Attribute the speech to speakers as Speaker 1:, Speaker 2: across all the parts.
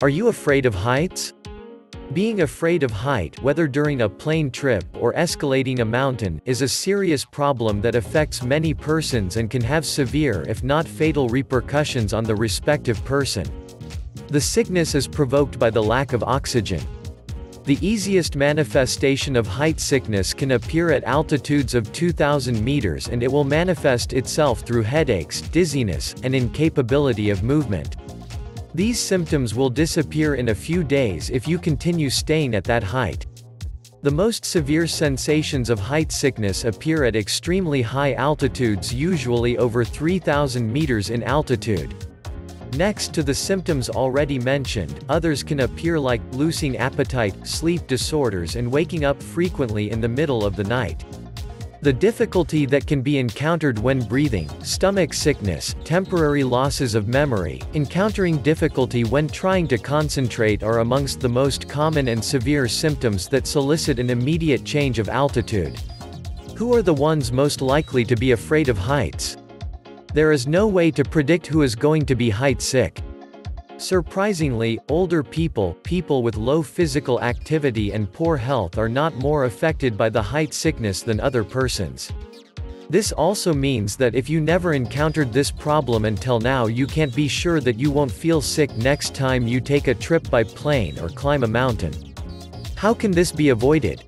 Speaker 1: Are you afraid of heights? Being afraid of height, whether during a plane trip or escalating a mountain, is a serious problem that affects many persons and can have severe if not fatal repercussions on the respective person. The sickness is provoked by the lack of oxygen. The easiest manifestation of height sickness can appear at altitudes of 2,000 meters and it will manifest itself through headaches, dizziness, and incapability of movement. These symptoms will disappear in a few days if you continue staying at that height. The most severe sensations of height sickness appear at extremely high altitudes usually over 3,000 meters in altitude. Next to the symptoms already mentioned, others can appear like, losing appetite, sleep disorders and waking up frequently in the middle of the night. The difficulty that can be encountered when breathing, stomach sickness, temporary losses of memory, encountering difficulty when trying to concentrate are amongst the most common and severe symptoms that solicit an immediate change of altitude. Who are the ones most likely to be afraid of heights? There is no way to predict who is going to be height sick. Surprisingly, older people, people with low physical activity and poor health are not more affected by the height sickness than other persons. This also means that if you never encountered this problem until now you can't be sure that you won't feel sick next time you take a trip by plane or climb a mountain. How can this be avoided?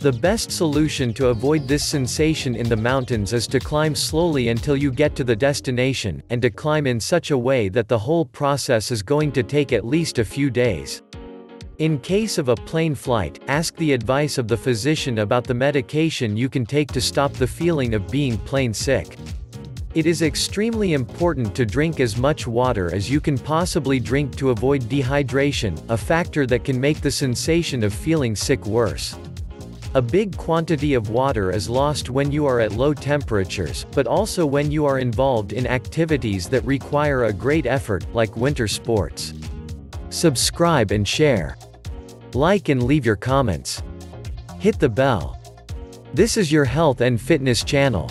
Speaker 1: The best solution to avoid this sensation in the mountains is to climb slowly until you get to the destination, and to climb in such a way that the whole process is going to take at least a few days. In case of a plane flight, ask the advice of the physician about the medication you can take to stop the feeling of being plane sick. It is extremely important to drink as much water as you can possibly drink to avoid dehydration, a factor that can make the sensation of feeling sick worse. A big quantity of water is lost when you are at low temperatures, but also when you are involved in activities that require a great effort, like winter sports. Subscribe and share. Like and leave your comments. Hit the bell. This is your health and fitness channel.